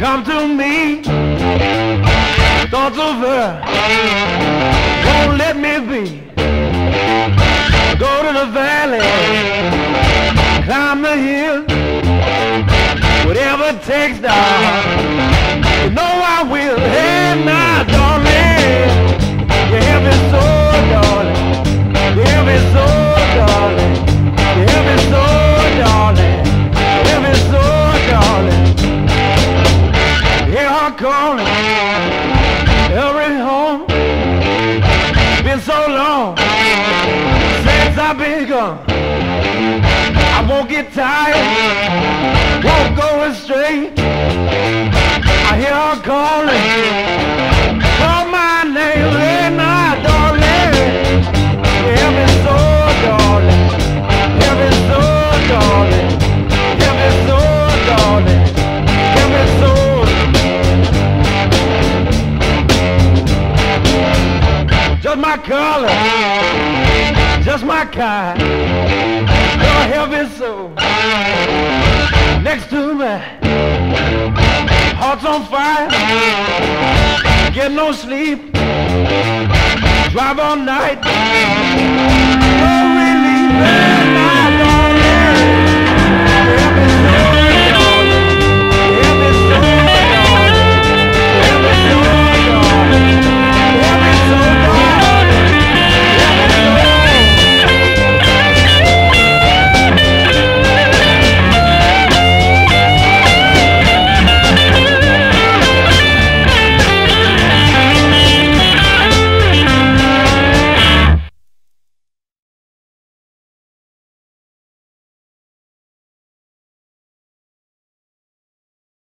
Come to me. Thoughts of her won't let me be. Go to the valley, whatever it takes, darling. You know I will. Hey, now, darling, you hear me so, darling. You hear me so, darling. You hear me so, darling. You hear me so, darling. Hear her calling. Every home. Been so long since I've been gone. I won't get tired. Won't go astray. I hear her calling. Call my name, hey, now, darling. Hear me so, darling. Hear me so, darling. Hear me so, darling. Just my color, just my kind. Lord help me so. Next to me, heart's on fire. Get no sleep, drive all night. No relief, and I don't